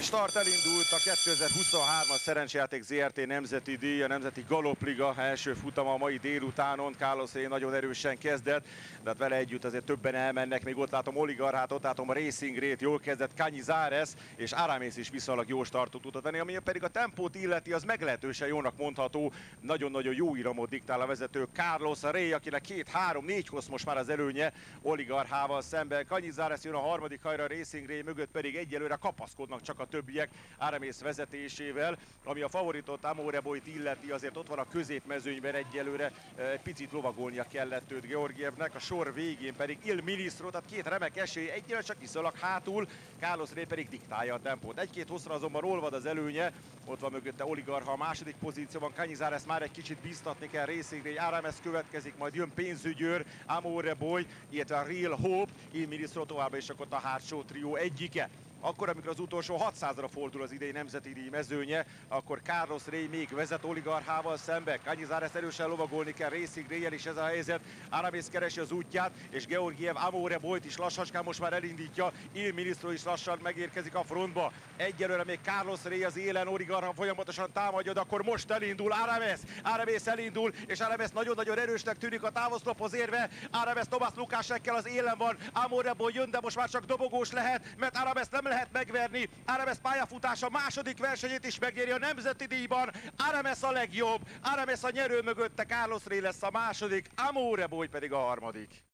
Start elindult a 2023-as Szerencsejáték ZRT Nemzeti Díj, a Nemzeti Galopliga első futama a mai délutánon. Carlos nagyon erősen kezdett, de hát vele együtt azért többen elmennek. Még ott látom Oligarhát, ott látom a Racing Rét, jól kezdett Zares, és Áramész is viszonylag jó startot tudott venni, ami pedig a tempót illeti, az meglehetősen jónak mondható. Nagyon-nagyon jó iramot diktál a vezető Carlos Ré, akinek két, három, négy hossz most már az előnye Oligarhával szemben. Zares jön a harmadik hajra, Racing Ré mögött pedig egyelőre kapaszkodnak csak a a többiek Áramész vezetésével, ami a favoritot Amoreboit illeti, azért ott van a középmezőnyben egyelőre, eh, egy picit lovagolnia kellett őt Georgievnek, a sor végén pedig Il Ministro, tehát két remek esély, egyelőre csak kiszalak hátul, Carlos Ré pedig diktálja a tempót. Egy-két hosszra azonban olvad az előnye, ott van mögötte Oligarha a második pozícióban, Kanyizáres már egy kicsit biztatni kell részégré, Áramész következik, majd jön pénzügyőr, Amoreboy, illetve a Real Hope, Il Ministro továbbra is akkor a hátsó trió egyike akkor, amikor az utolsó 600-ra fordul az idei nemzeti díj mezőnye, akkor Carlos Rey még vezet oligarchával szembe. Kanyizáres erősen lovagolni kell Racing Rayel is ez a helyzet. Aramész keresi az útját, és Georgiev Amore Bolt is lassacskán most már elindítja. Il Ministro is lassan megérkezik a frontba. Egyelőre még Carlos Rey az élen, Oligarha folyamatosan támadja, de akkor most elindul Aramész. Aramész elindul, és Aramész nagyon-nagyon erősnek tűnik a távoszlophoz érve. Aramész Tomás Lukásekkel az élen van. Amore jön, de most már csak dobogós lehet, mert Aramész nem lehet megverni. Arames pályafutása második versenyét is megéri a Nemzeti Díjban. Arames a legjobb, Arames a nyerő mögötte, Carlos Ré lesz a második, Amore Boy pedig a harmadik.